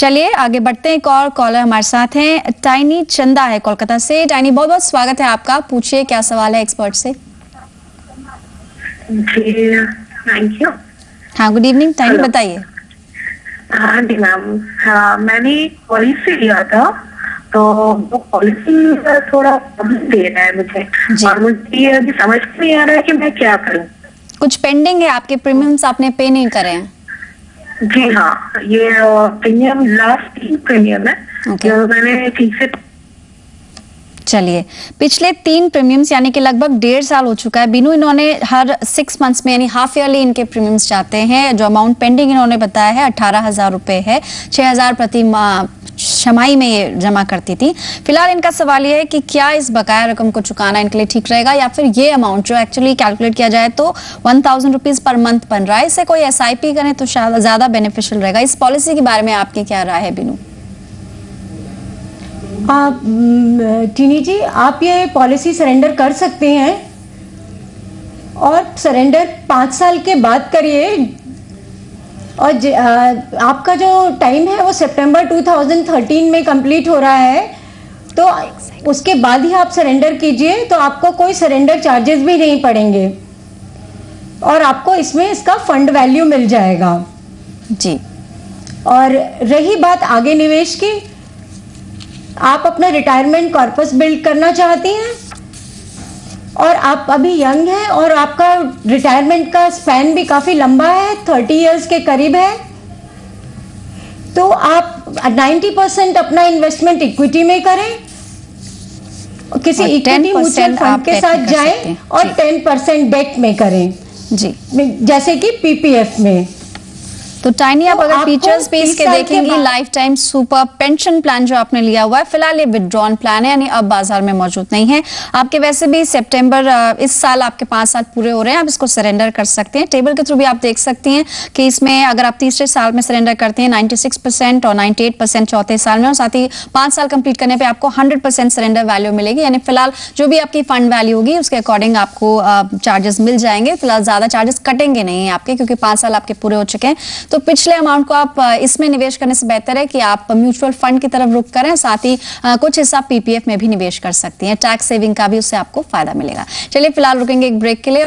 चलिए आगे बढ़ते हैं। एक और कॉलर हमारे साथ हैं। टाइनी चंदा है कोलकाता से। टाइनी बहुत बहुत स्वागत है आपका। पूछिए क्या सवाल है एक्सपर्ट से? थैंक यू हाँ गुड इवनिंग टाइनी बताइए। हाँ जी मैम हाँ मैंने पॉलिसी लिया था। तो वो पॉलिसी थोड़ा प्रॉब्लम दे रहा है मुझे। और मुझे ये समझ नहीं आ रहा है कि मैं क्या करूँ। कुछ पेंडिंग है आपके प्रीमियम्स आपने पे नहीं करे हैं। जी हाँ ये प्रीमियम लास्ट तीन प्रीमियम है Okay. जो मैंने ठीक से चलिए पिछले तीन प्रीमियम्स यानी कि लगभग डेढ़ साल हो चुका है बिनू इन्होंने हर सिक्स मंथ्स में यानी हाफ़ ईयरली इनके प्रीमियम्स जाते हैं जो अमाउंट पेंडिंग इन्होंने बताया है अठारह हज़ार रुपए है छह हज़ार प्रति माह छमाही में ये जमा करती थी। फ़िलहाल इनका सवाल ये है कि क्या इस बकाया रकम को चुकाना इनके लिए ठीक रहेगा या फिर ये अमाउंट जो एक्चुअली कैलकुलेट किया जाए तो one thousand rupees per month बन रहा है। इसे कोई एस करें तो ज़्यादा बेनिफिशियल रहेगा। इस पॉलिसी के बारे में आपकी क्या राय है, बिनू? टीनी जी, आप ये पॉलिसी सरेंडर कर सकते हैं और सरेंडर पाँच साल के बाद करिए। और ज, आ, आपका जो टाइम है वो सितंबर 2013 में कंप्लीट हो रहा है। तो उसके बाद ही आप सरेंडर कीजिए तो आपको कोई सरेंडर चार्जेस भी नहीं पड़ेंगे। और आपको इसमें इसका फंड वैल्यू मिल जाएगा। जी। और रही बात आगे निवेश की आप अपना रिटायरमेंट कॉर्पस बिल्ड करना चाहती हैं? और आप अभी यंग हैं और आपका रिटायरमेंट का स्पैन भी काफ़ी लंबा है थर्टी इयर्स के करीब है। तो आप 90 परसेंट अपना इन्वेस्टमेंट इक्विटी में करें। किसी इक्विटी 10% म्यूचुअल फंड के साथ जाएँ और। 10 परसेंट डेट में करें। जी। जैसे कि पीपीएफ में। तो टाइनी आप तो अगर पे इसके के देखेंगे life time super pension plan जो आपने लिया हुआ है फ़िलहाल ये विड्रॉन प्लान है यानी अब बाज़ार में मौजूद नहीं है। आपके वैसे भी सितंबर इस साल आपके पाँच साल पूरे हो रहे हैं आप इसको सरेंडर कर सकते हैं। टेबल के थ्रू भी आप देख सकती हैं कि इसमें अगर आप तीसरे साल में सरेंडर करते हैं 96 परसेंट और 98 परसेंट चौथे साल में और साथ ही पाँच साल कंप्लीट करने पे आपको 100 परसेंट सरेंडर वैल्यू मिलेगी। यानी फ़िलहाल जो भी आपकी फंड वैल्यू होगी उसके अकॉर्डिंग आपको चार्जेस मिल जाएँगे। फ़िलहाल ज़्यादा चार्जेस कटेंगे नहीं हैं आपके क्योंकि पाँच साल आपके पूरे हो चुके हैं। तो पिछले अमाउंट को आप इसमें निवेश करने से बेहतर है कि आप म्यूचुअल फंड की तरफ़ रुक करें, साथ ही कुछ हिस्सा पीपीएफ में भी निवेश कर सकती हैं। टैक्स सेविंग का भी उससे आपको फ़ायदा मिलेगा। चलिए, फ़िलहाल रुकेंगे एक ब्रेक के लिए।